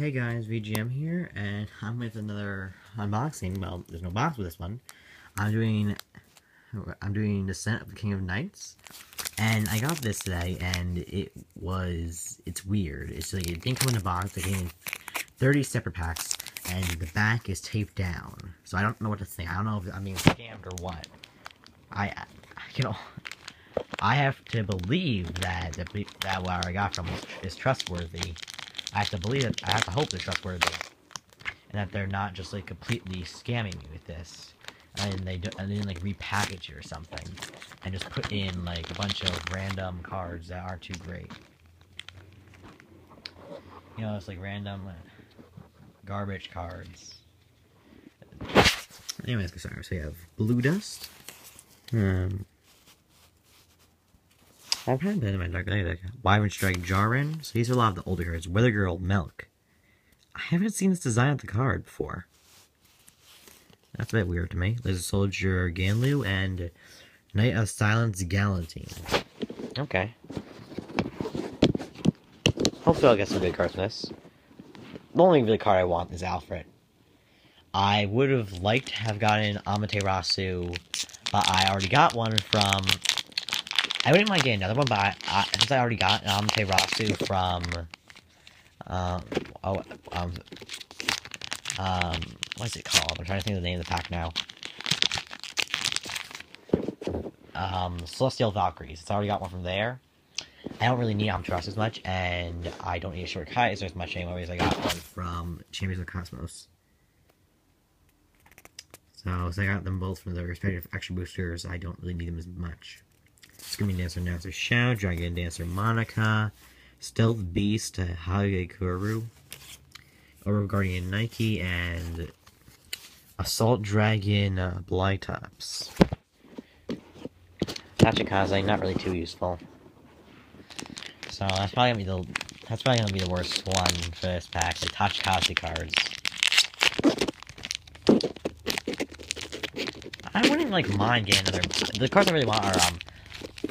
Hey guys, VGM here, and I'm with another unboxing. Well, there's no box with this one. I'm doing, I'm doing Descent of the King of Knights, and I got this today, and it was, it's weird. It's like it didn't come in a box. It came in 30 separate packs, and the back is taped down. So I don't know what to think. I don't know if I'm being scammed or what. I, I you know, I have to believe that that, that what I got from is trustworthy. I have to believe it. I have to hope they're trustworthy, and that they're not just like completely scamming me with this, and they do, and then like repackage or something, and just put in like a bunch of random cards that aren't too great. You know, it's like random uh, garbage cards. Anyways, sorry. So we have Blue Dust. Um, I've had that in my deck. Like Wyvern Strike Jarran. So these are a lot of the older cards. Weather Girl Milk. I haven't seen this design of the card before. That's a bit weird to me. There's a Soldier Ganlu and Knight of Silence Gallatin. Okay. Hopefully I'll get some good cards from this. The only really card I want is Alfred. I would have liked to have gotten Amaterasu, but I already got one from I wouldn't mind getting another one, but I, I, since I already got an Amaterasu from, um, oh, um, um, what's it called? I'm trying to think of the name of the pack now. Um, Celestial Valkyries. It's already got one from there. I don't really need Amaterasu as much, and I don't need a short Kaiser as much anymore because I got one from Champions of Cosmos. So, so I got them both from their respective extra boosters. I don't really need them as much. Screaming Dancer Announcer Shao, Dragon Dancer Monica, Stealth Beast Hagekuru, Oro Guardian Nike, and Assault Dragon uh, Blightops. Tachikaze, not really too useful. So that's probably gonna be the that's probably gonna be the worst one for this pack, the Tachikaze cards. I wouldn't like mind getting another the cards I really want are um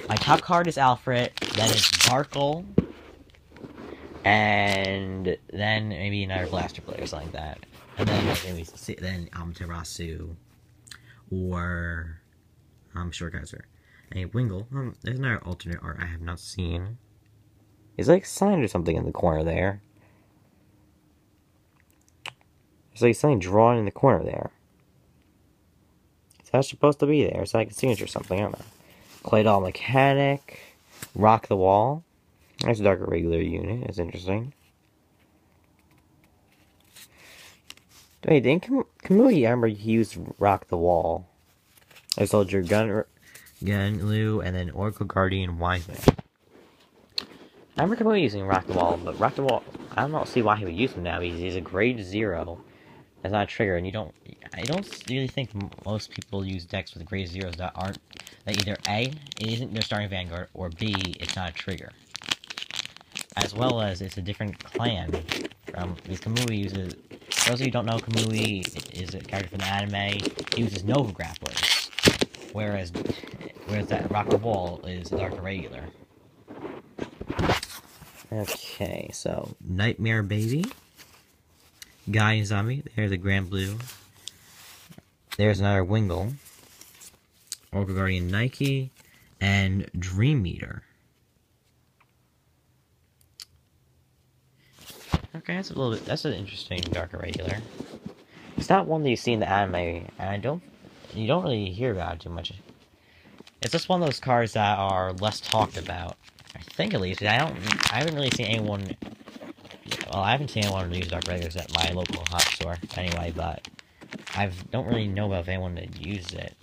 my top card is Alfred, then it's Barkle, and then maybe another Blaster player or something like that. And then maybe then Amaterasu, or um, Ashura Kaiser. A Wingal. Um, there's another alternate art I have not seen. Is like signed or something in the corner there. It's like something drawn in the corner there. Is that supposed to be there? It's like a signature or something, I don't know. Claydol Mechanic, Rock the Wall. That's a darker regular unit. It's interesting. Wait, didn't Kam Kamui, I remember he used Rock the Wall. I Soldier Gun, Gunlu, and then Oracle Guardian Wiseman. I remember Kamui using Rock the Wall, but Rock the Wall, I don't see why he would use him now. He's, he's a grade zero. That's not a trigger, and you don't. I don't really think most people use decks with grade zeros that aren't that either A, it isn't their starting Vanguard, or B, it's not a trigger. As well as it's a different clan from because Kamui uses. For those of you who don't know, Kamui is a character from the anime. He uses Nova Grapplers, whereas whereas that Rock the Wall is Dark Regular. Okay, so Nightmare Baby. Guy Zombie. There's a Grand Blue. There's another Wingal. Oracle Guardian Nike. And Dream Eater. Okay, that's a little bit. That's an interesting Dark Irregular. It's not one that you see in the anime, and I don't. You don't really hear about it too much. It's just one of those cards that are less talked about. I think at least. I don't. I haven't really seen anyone well, I haven't seen anyone use Dark Regulars at my local hot store, anyway, but I don't really know about if anyone that uses it.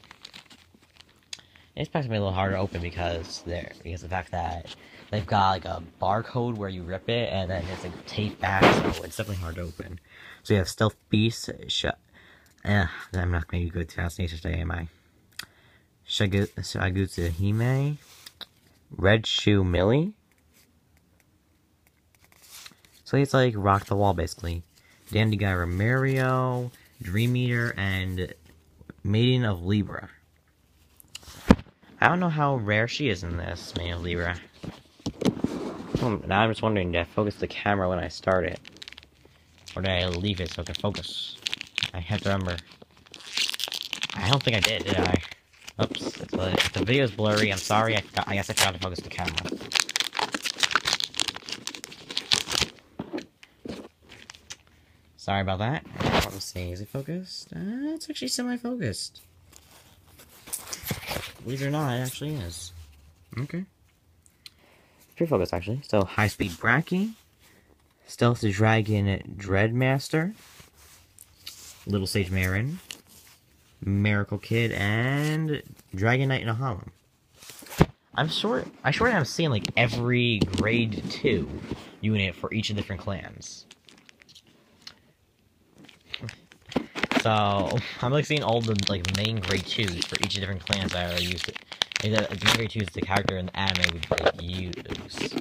It's probably a little harder to open because there, because the fact that they've got like a barcode where you rip it and then it's like taped back, so it's definitely hard to open. So you have Stealth Beast, shut. Eh, I'm not to be good pronunciation today, am I? Shagutsu Hime, Red Shoe Millie, so it's like Rock the Wall, basically. Dandy Guy Mario, Dream Eater, and Maiden of Libra. I don't know how rare she is in this, man, Libra. Hmm, now I'm just wondering, did I focus the camera when I start it? Or did I leave it so it can focus? I have to remember. I don't think I did, did I? Oops. If the video is blurry, I'm sorry. I, I guess I forgot to focus the camera. Sorry about that. Let's see, is it focused? Uh, it's actually semi-focused. Believe it or not, it actually is. Okay. Pretty focus, actually. So, high-speed Brakki. Stealth to Dragon Dreadmaster. Little Sage Marron. Miracle Kid, and Dragon Knight Nehalem. I'm sure I sure am seeing like every grade two unit for each of the different clans. So I'm like seeing all the like main grade twos for each of the different clans I already used. Like, the, the main grade two is the character in the anime would like use.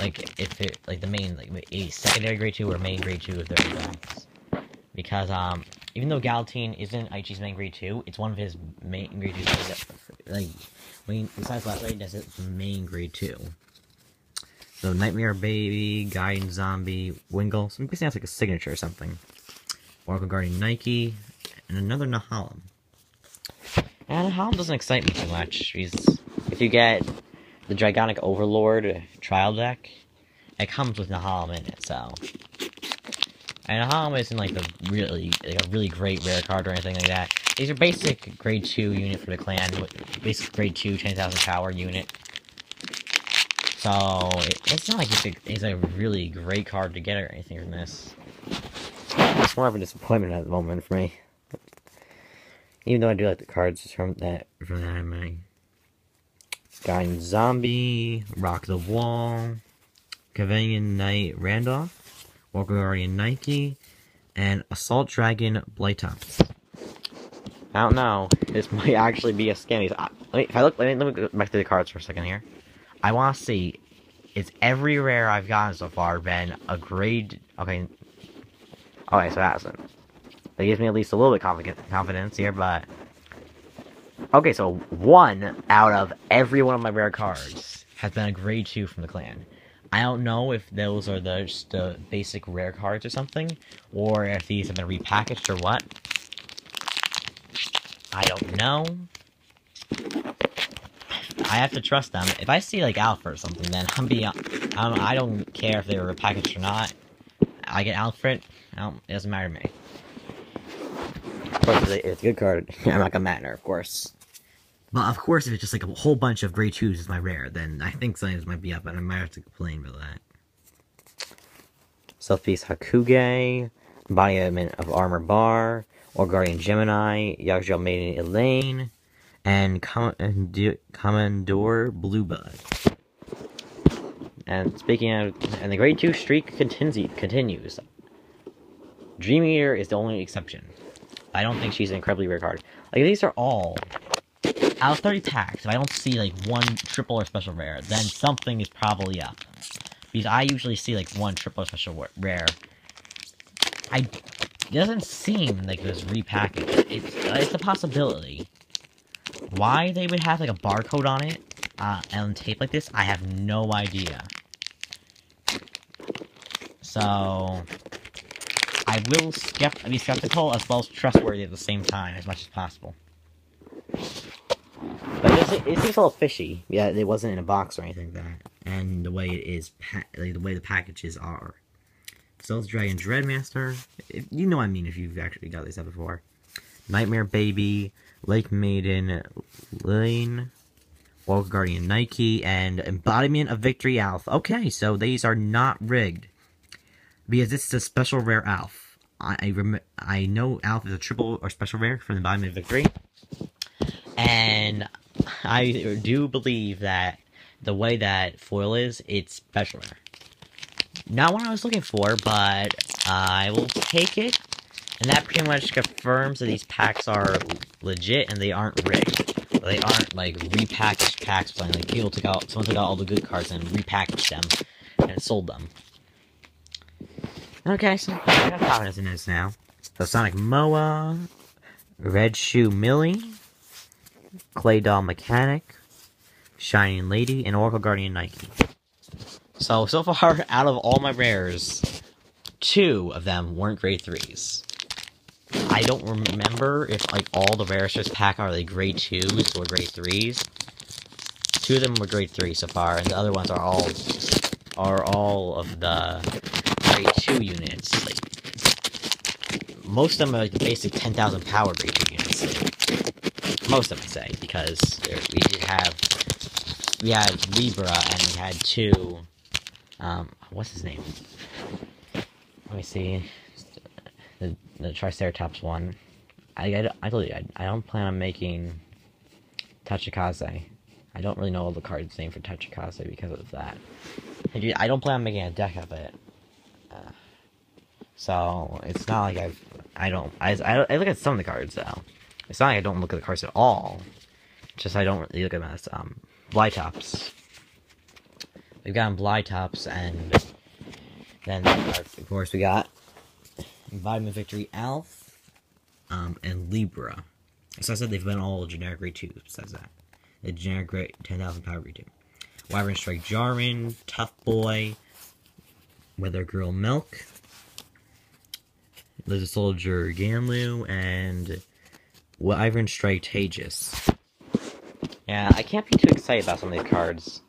Like if it like the main like a secondary grade two or main grade two if they're exacts. Because um even though Gallatin isn't Aichi's main grade 2, it's one of his main grade 2. Like, main, besides last night, that's its main grade 2. So, Nightmare Baby, Guiding Zombie, Wingal. So, basically, that's like a signature or something. Oracle Guardian Nike, and another Nehalem. And Nehalem doesn't excite me too much. If you get the Dragonic Overlord trial deck, it comes with Nehalem in it, so and Aham isn't like the really like a really great rare card or anything like that. These are basic grade 2 unit for the clan, basic grade 2, 10,000 power unit. So, it, it's not like it's a, it's a really great card to get or anything from this. It's more of a disappointment at the moment for me. Even though I do like the cards from that from that anime. Guy Zombie, Rock the Wall, Cavanian Knight Randolph, Walker Guardian Nike, and Assault Dragon Blightops. I don't know. This might actually be a scam. if I look, let me, let me go back to the cards for a second here. I want to see, is every rare I've gotten so far been a grade? Okay. Okay, so it hasn't. That gives me at least a little bit of confidence here, but okay, so one out of every one of my rare cards has been a grade two from the clan. I don't know if those are the, just the basic rare cards or something, or if these have been repackaged or what. I don't know. I have to trust them. If I see like Alpha or something, then I'm be. I don't care if they were repackaged or not. I get Alfred. it doesn't matter to me. Of course, it's a good card. I'm not gonna matter, of course. But of course, if it's just like a whole bunch of grade twos is my rare, then I think something might be up, and I might have to complain about that. Self-piece Hakuge, Embodiment of Armor Bahr, or Guardian Gemini, Yggdrasil Maiden Elaine, and Commodore Blueblood. And speaking of, and the grade 2 streak continues. continues. Dream Eater is the only exception. I don't think she's an incredibly rare card. Like, these are all out of 30 packs, if I don't see like one triple or special rare, then something is probably up. Because I usually see like one triple or special rare. I it doesn't seem like it was repackaged. It's it's a possibility. Why they would have like a barcode on it uh, and tape like this, I have no idea. So I will skept be skeptical as well as trustworthy at the same time as much as possible. But it, it, seems a little fishy. Yeah, it wasn't in a box or anything like that. And the way it is, like the way the packages are. Stealth Dragon Dreadmaster. You know what I mean if you've actually got this up before. Nightmare Baby, Lake Maiden, Lane, Walker Guardian Nike, and Embodiment of Victory Alf. Okay, so these are not rigged. Because this is a special rare Alf. I I, I know Alf is a triple or special rare from the Embodiment of Victory. And I do believe that the way that foil is, it's special rare. Not what I was looking for, but I will take it. And that pretty much confirms that these packs are legit and they aren't rigged. They aren't like repackaged packs something. Like people took out, someone took out all the good cards and repackaged them and sold them. Okay, so I got confidence in this now. So Sonic Noa, Red Shoe Millie, Clay Doll Mechanic, Shining Lady, and Oracle Guardian Nike. So, so far, out of all my rares, two of them weren't grade threes. I don't remember if like all the rarest pack are like grade twos or grade threes. Two of them were grade three so far, and the other ones are all are all of the grade two units. Like most of them are like basic ten thousand power two units. Most of them, I say, because we did have we had Libra and we had two. Um, what's his name? Let me see. The, the Triceratops one. I, I, I told you, I, I don't plan on making Tachikaze. I don't really know all the cards name for Tachikaze because of that. I don't plan on making a deck of it. So, it's not like I've, I don't, I, I, I look at some of the cards though. It's not like I don't look at the cards at all. just I don't really look at them as, um, Blightops. We've got Blightops and then, of course, we got Vitamin Victory Alf um, and Libra. So I said they've been all generic grade 2 besides that. The generic grade 10,000 power grade 2. Wyvern Strike Jarran, Tough Boy, Weather Girl Milk, Lizard Soldier Ganlu, and Wyvern Strike Tejas. Yeah, I can't be too excited about some of these cards.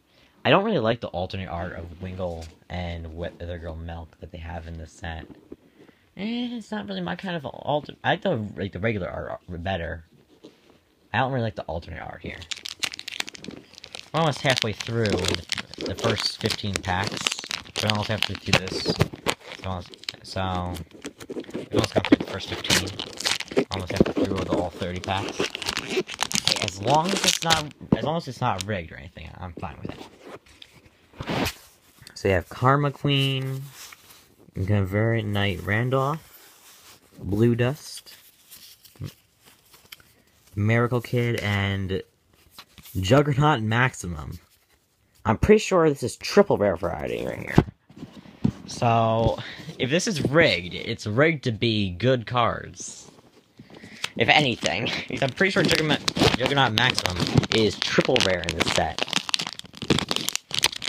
I don't really like the alternate art of Wingal and Weather Girl Milk that they have in this set. Eh, it's not really my kind of alter. I like the like the regular art better. I don't really like the alternate art here. We're almost halfway through the first 15 packs. We're have to do this. So, we almost got through the first 15. Almost halfway through with all 30 packs. As long as it's not, as long as it's not rigged or anything, I'm fine with it. So you have Karma Queen, Convert Knight Randolph, Blue Dust, Miracle Kid, and Juggernaut Maximum. I'm pretty sure this is triple rare variety right here. So, if this is rigged, it's rigged to be good cards. If anything. I'm pretty sure Juggernaut, Juggernaut Maximum is triple rare in this set.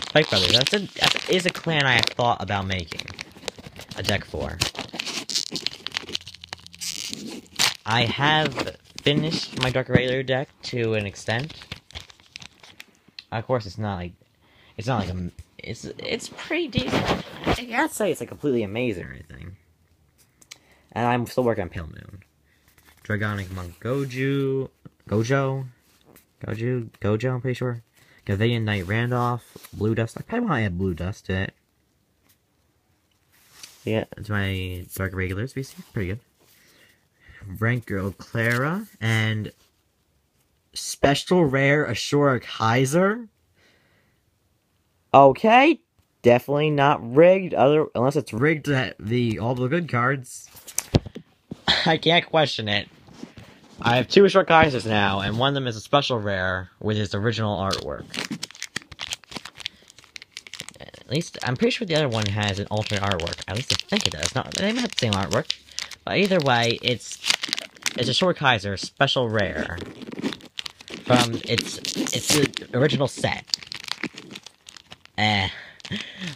Spike Brothers, that's a, that is a clan I have thought about making a deck for. I have finished my Dark Regular deck to an extent. Of course, it's not like it's not like a it's it's pretty decent. I can't say it's like completely amazing or anything. And I'm still working on Pale Moon. Dragonic Monk Goju, Gojo, Goju, Gojo. I'm pretty sure. Gavian Knight Randolph, Blue Dust. I probably want to add Blue Dust to it. Yeah, it's my Dark Regulars VC. Pretty good. Rank Girl Clara and Special Rare Ashura Kaiser. Okay, definitely not rigged. Other unless it's rigged to the all the good cards. I can't question it. I have two Ashura Kaisers now, and one of them is a special rare with his original artwork. At least, I'm pretty sure the other one has an alternate artwork. At least I think it does. Not, they might have the same artwork. But either way, it's it's a Ashura Kaiser special rare from its it's original set. Eh,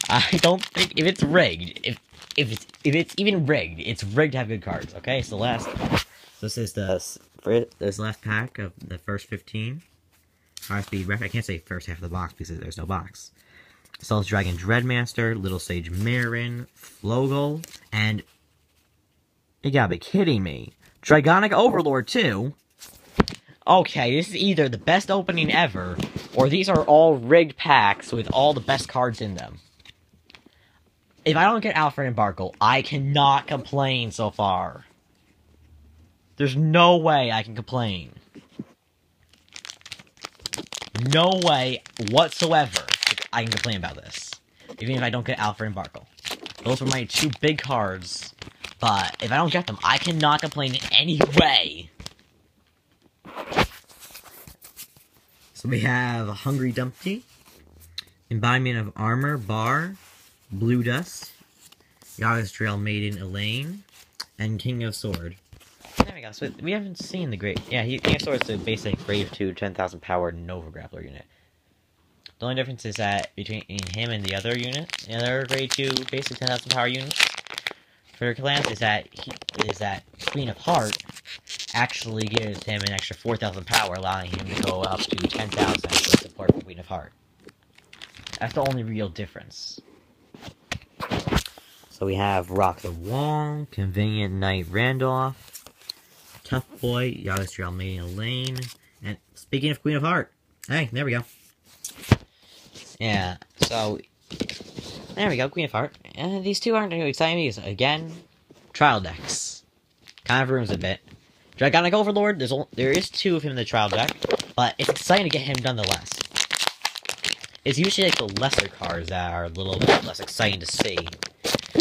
I don't think if it's rigged, if if it's if it's even rigged, it's rigged to have good cards. Okay, so last this is the this last pack of the first fifteen. High ref. I can't say first half of the box because there's no box. Stealth Dragon Dreadmaster, Little Sage Marron, Flogal, and you gotta be kidding me. Dragonic Overlord too? Okay, this is either the best opening ever, or these are all rigged packs with all the best cards in them. If I don't get Alfred and Barkle, I cannot complain so far. There's no way I can complain. No way whatsoever I can complain about this. Even if I don't get Alfred and Barkle. Those were my two big cards. But if I don't get them, I cannot complain in any way. So we have Hungry Dumpty, Embodiment of Armor, Bahr, Blue Dust, Yggdrasil Maiden Elaine, and King of Sword. There we go. So we haven't seen the great. Yeah, he, King of Sword is the basic Grave 2 10,000 power Nova Grappler unit. The only difference is that between him and the other unit, the other grade 2 basic 10,000 power units, for clans is that he, is that Queen of Heart actually gives him an extra 4,000 power, allowing him to go up to 10,000 with support for Queen of Heart. That's the only real difference. So we have Rock the Wall, Convenient Knight Randolph, Tough Boy, Yggdrasil Maiden Lane, and speaking of Queen of Heart, hey, there we go. Yeah, so there we go, Queen of Heart. And these two aren't too exciting because, again, trial decks. Kind of ruins a bit. Dragonic Overlord, there's only, there is two of him in the trial deck, but it's exciting to get him nonetheless. It's usually like the lesser cards that are a little bit less exciting to see.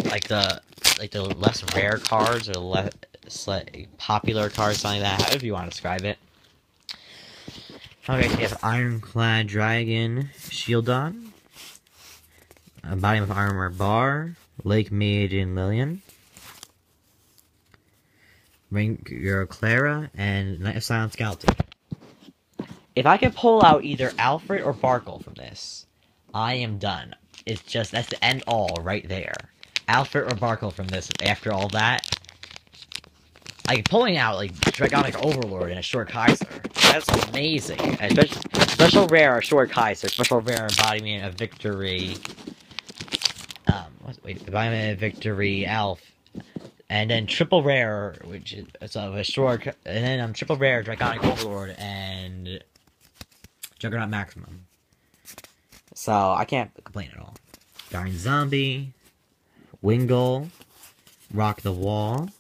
Like the like the less rare cards or less like, popular cards, something like that, however you want to describe it. Okay, so you have Ironclad Dragon Shieldon, body of Armor Bahr, Lake Maiden Lillian, Ring Girl Clara, and Knight of Silent Skeleton. If I could pull out either Alfred or Barkle from this, I am done. It's just, that's the end all right there. Alfred or Barkle from this after all that. Like, pulling out, like, Dragonic Overlord and a Short Kaiser. That's amazing. Especially, special rare Ashura Kaiser, special rare embodiment of victory. Um, wait, embodiment of victory, Alf. And then triple rare, which is a short, and then um, triple rare Dragonic Overlord and Juggernaut Maximum. So I can't complain at all. Dying Zombie, Wingal, Rock the Wall,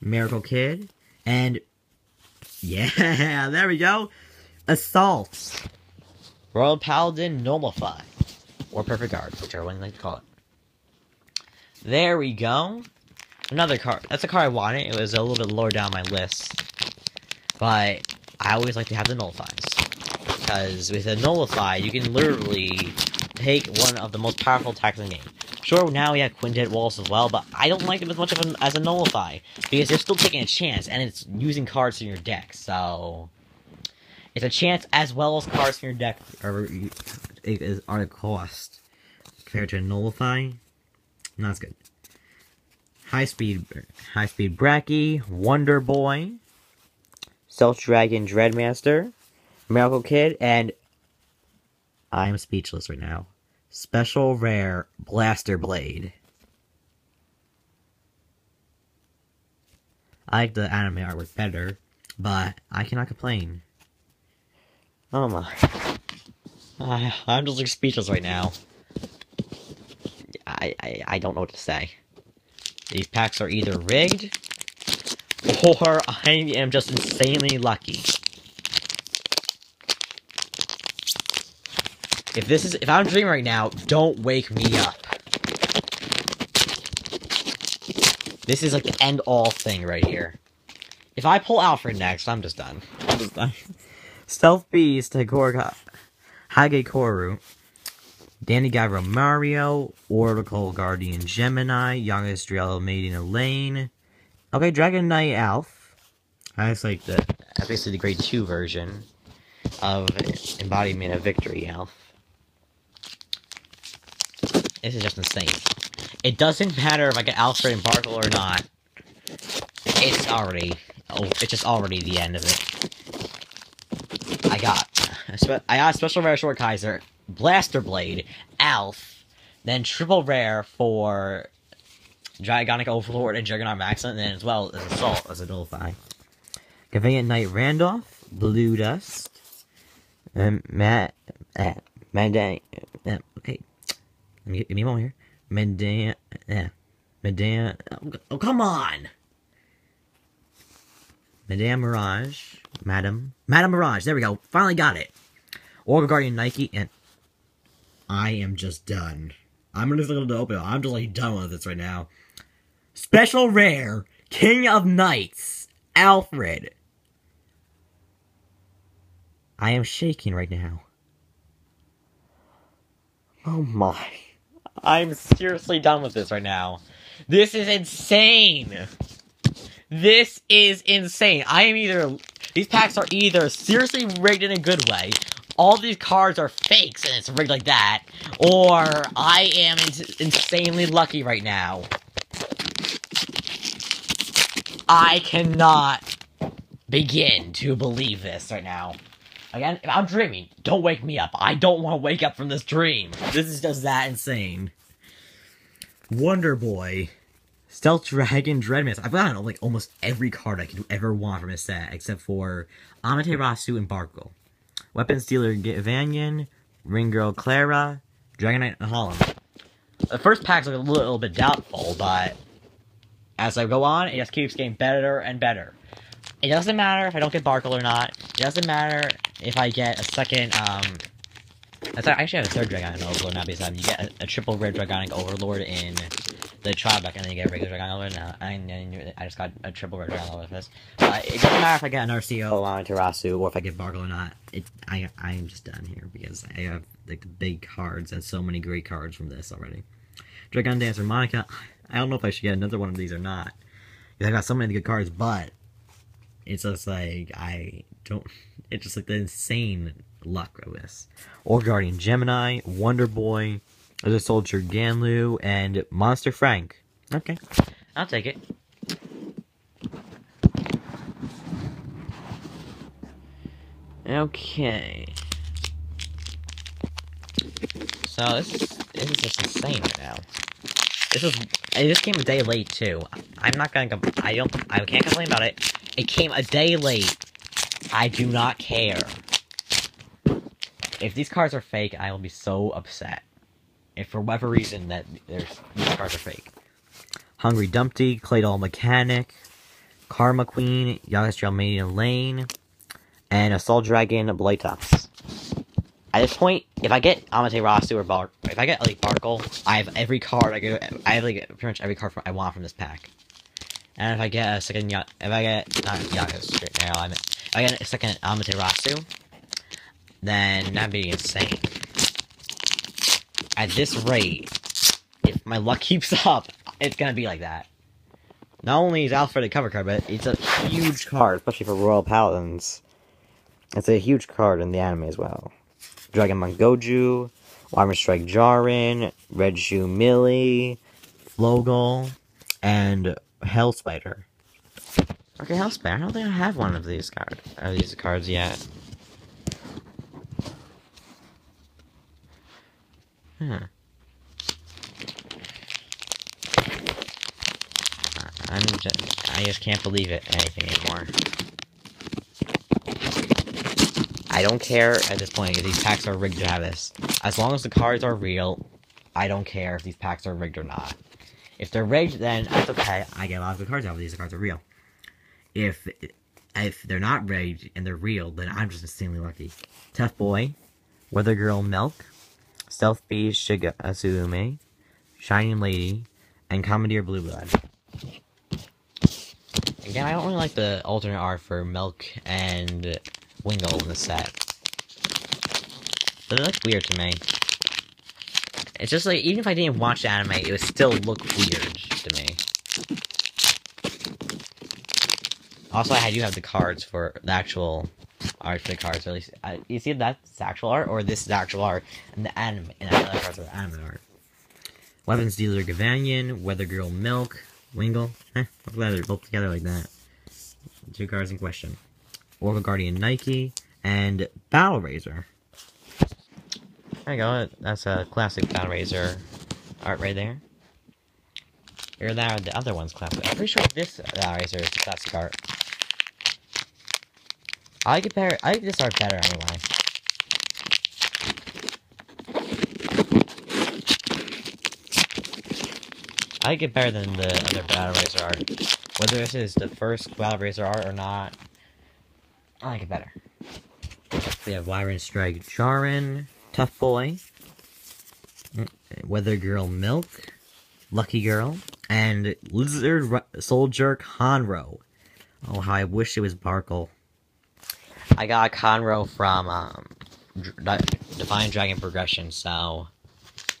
Miracle Kid, and yeah, there we go. Iseult. Royal Paladin Nullify. Or Perfect Guard, whichever one you like to call it. There we go. Another car. That's a car I wanted. It was a little bit lower down my list. But I always like to have the nullifies. Because with a nullify, you can literally take one of the most powerful attacks in the game. Sure, now we have Quintet Walls as well, but I don't like them as much of as a nullify. Because you're still taking a chance, and it's using cards in your deck, so... It's a chance as well as cards in your deck are, are a cost. Compared to a nullify, not as good. High speed, high speed Brakki, Wonder Boy, Stealth Dragon Dreadmaster, Miracle Kid, and I am speechless right now. Special rare Blaster Blade. I like the anime artwork better, but I cannot complain. Oh my. I, I'm just like speechless right now. I, I, I don't know what to say. These packs are either rigged, or I am just insanely lucky. If this is- if I'm dreaming right now, don't wake me up. This is like the end-all thing right here. If I pull Alfred next, I'm just done. I'm just done. Stealth Beast, Hagekoru, Danny Gyro Mario, Oracle Guardian Gemini, Yggdrasil Maiden Elaine. Okay, Dragon Knight Alf. That's like the basically the grade two version of Embodiment of Victory Alf. This is just insane. It doesn't matter if I get Alfred and Barkle or not. It's already oh it's just already the end of it. I got I got special rare Ashura Kaiser Blaster Blade, Alf, then triple rare for Dragonic Overlord and Juggernaut Maximum, and then as well as Iseult as a Nullify. Convenient Knight Randolph, Blue Dust, um, Matt, uh, Mandang, uh, okay, let me, give me a moment here. Medan, yeah, Medan, oh, oh, come on! Madame Mirage, Madam, Madame Mirage, there we go, finally got it. Oracle Guardian Nike, and I am just done. I'm gonna just the open. I'm just like done with this right now. Special rare, King of Knights, Alfred. I am shaking right now. Oh my. I'm seriously done with this right now. This is insane. This is insane. I am either. These packs are either seriously rigged in a good way, all these cards are fakes and it's rigged like that, or I am ins insanely lucky right now. I cannot begin to believe this right now. Again, I'm dreaming, don't wake me up. I don't want to wake up from this dream. This is just that insane. Wonder Boy, Stealth Dragon, Dreadmistress. I've gotten like almost every card I could ever want from a set, except for Amaterasu and Barkle. Weapons Dealer Vanyan, Ring Girl Clara, Dragon Knight and Holland. The first pack's a little, bit doubtful, but as I go on, it just keeps getting better and better. It doesn't matter if I don't get Barkle or not. It doesn't matter if I get a second, um... I actually have a third Dragonic Overlord now because um, you get a, a triple red Dragonic Overlord in the trial and then you get regular Dragon Overlord. Now, I, I just got a triple red Dragon Overlord with this. But it doesn't matter if I get an RCO on Terasu or if I get Barkle or not. It, I, I'm just done here because I have, like, the big cards and so many great cards from this already. Dragon Dancer Monica. I don't know if I should get another one of these or not. I got so many good cards, but it's just like I don't. It's just like the insane luck of this. Or Guardian Gemini, Wonder Boy, there's a Soldier Ganlu, and Monster Frank. Okay, I'll take it. Okay. So this is, this is just insane right now. This is just came a day late too. I'm not gonna. I don't. I can't complain about it. It came a day late. I do not care. If these cards are fake, I will be so upset. For whatever reason that there's these cards are fake. Hungry Dumpty, Claydol Mechanic, Karma Queen, Yggdrasil Maiden Lane, and Assault Dragon Blaytox. At this point, if I get Amaterasu or Bar, if I get like Barkle, I have every card. I get, I have like pretty much every card I want from this pack. And if I get a second, if I get not Yakuza now, I mean, if I get a second Amaterasu, then that'd be insane. At this rate, if my luck keeps up, it's gonna be like that. Not only is Alfred a cover card, but it's a huge card, especially for Royal Paladins. It's a huge card in the anime as well. Dragonmon Goju, Wyvern Strike Jarran, Red Shoe Millie, Flogal, and Hell Spider. Okay, Hell Spider. I don't think I have one of these cards. Are these cards yet. Hmm. I'm just, I just can't believe it anything anymore. I don't care at this point if these packs are rigged to. As long as the cards are real, I don't care if these packs are rigged or not. If they're rigged, then that's okay. I get a lot of good cards out of these. The cards are real. If if they're not rigged and they're real, then I'm just insanely lucky. Tough Boy, Weather Girl Milk, Stealth Beast Shiga Asume, Shining Lady, and Commodore Blueblood. Again, I don't really like the alternate art for Milk and Wingal in the set. They look weird to me. It's just like, even if I didn't watch the anime, it would still look weird to me. Also, I do have the cards for the actual art for the cards. At least, uh, you see that's actual art, or this is actual art, and the anime, and the other cards are anime art. Weapons Dealer Govannon, Weather Girl Milk, Wingal. Eh, I'm glad they're both together like that. Two cards in question. Oracle Guardian Nike, and Battle Razor. There you go, that's a classic Battle Razor art right there. Or that, the other one's classic. I'm pretty sure this Battle Razor is classic art. I compare, I like this art better anyway. I like it better than the other Battle Razor art. Whether this is the first Battle Razor art or not, I like it better. We have Wyvern Strike Jarran, Tough Boy, mm, Weather Girl Milk, Lucky Girl, and Lizard Soldier Conroe. Oh, how I wish it was Barkle. I got Conroe from um, Divine Dragon Progression, so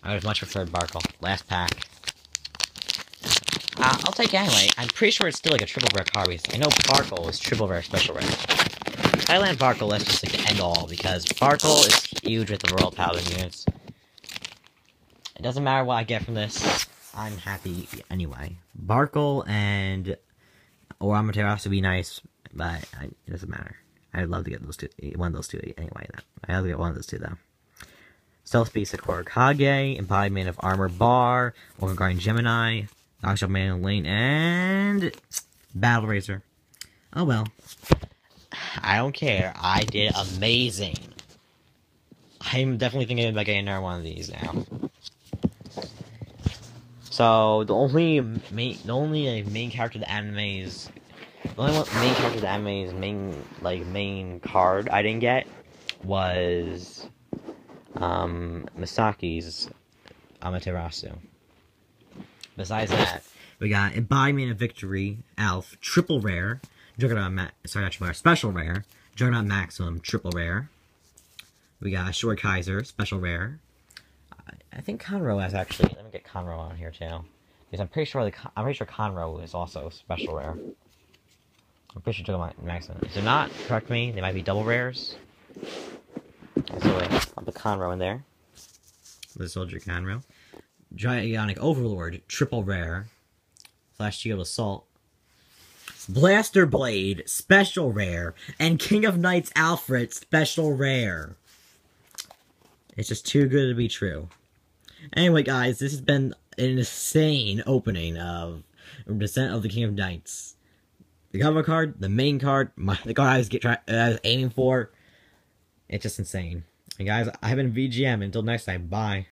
I would much prefer Barkle. Last pack. Uh, I'll take anyway. I'm pretty sure it's still like a triple rare card. I know Barkle is triple rare special rare. Thailand Barkle, that's just like the end all, because Barkle is huge with the Royal Paladin units. It doesn't matter what I get from this, I'm happy anyway. Barkle and or Amaterasu would be nice, but it doesn't matter. I'd love to get those two, one of those two anyway. I'd love to get one of those two though. Stealth Beast Sakura Kage, Embodiment of Armor Bahr, Orca Gemini, Knockshot Man Lane, and Battle Razor. Oh well. I don't care. I did amazing. I'm definitely thinking about getting another one of these now. So the only main, the only main character of the anime's, the only main character the anime's main like main card I didn't get was um, Misaki's Amaterasu. Besides that, we got Embodiment of Victory, Alf, Triple Rare, Juggernaut, Ma sorry, not Triple Rare, Special Rare, Juggernaut Maximum, Triple Rare. We got Ashura Kaiser, Special Rare. I think Conroe has actually. Let me get Conroe on here too, because I'm pretty sure the I'm pretty sure Conroe is also Special Rare. I'm pretty sure Juggernaut Maximum. If they're not, correct me. They might be double rares. So I'll put Conroe in there. The Soldier Conroe. Gigantic Overlord, triple rare. Flash Shield Iseult. Blaster Blade, special rare. And King of Knights Alfred, special rare. It's just too good to be true. Anyway, guys, this has been an insane opening of Descent of the King of Knights. The cover card, the main card, my, the card I was, get, uh, I was aiming for, it's just insane. And guys, I've been VGM. Until next time, bye.